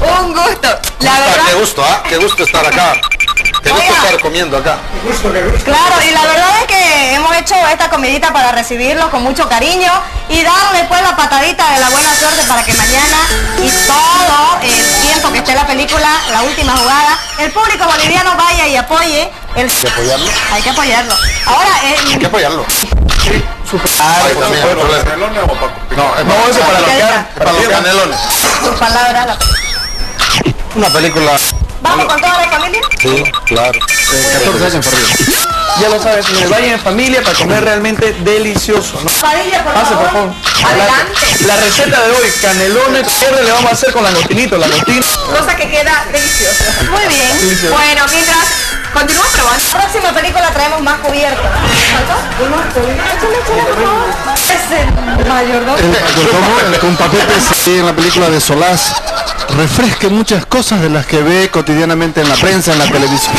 Un gusto. La verdad. Qué gusto, ¿ah? Qué gusto estar acá. Qué gusto Oiga. estar comiendo acá. Claro, y la verdad es que hemos hecho esta comidita para recibirlos con mucho cariño y darle pues la patadita de la buena suerte para que mañana y todo el tiempo que esté la película, la última jugada, el público boliviano vaya y apoye el... Hay que apoyarlo. Hay que apoyarlo. Ahora, eh, Hay que apoyarlo. Ah, también, supuesto. la- No, es No, eso para Ahí para los canelones. su palabra. la- Una película. ¿Vamos con toda la familia? Sí, claro. 14 años perdido. Ya lo sabes, señores, vayan en familia para comer realmente delicioso, ¿no? Padilla, por Pase, por favor. Adelante. La, la receta de hoy, canelones, ¿qué le vamos a hacer con langostinitos? Langostino. Cosa que queda deliciosa. Muy bien. Delicioso. Bueno, mientras continúa probando. La próxima película traemos más cubiertos. ¿Faltó? Uno, échale, échale, por favor. Es el mayordomo. El con papeles ahí en la película de Solás refresque muchas cosas de las que ve cotidianamente en la prensa, en la televisión.